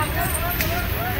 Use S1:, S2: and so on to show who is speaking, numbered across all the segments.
S1: 何?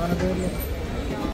S1: Monitoring.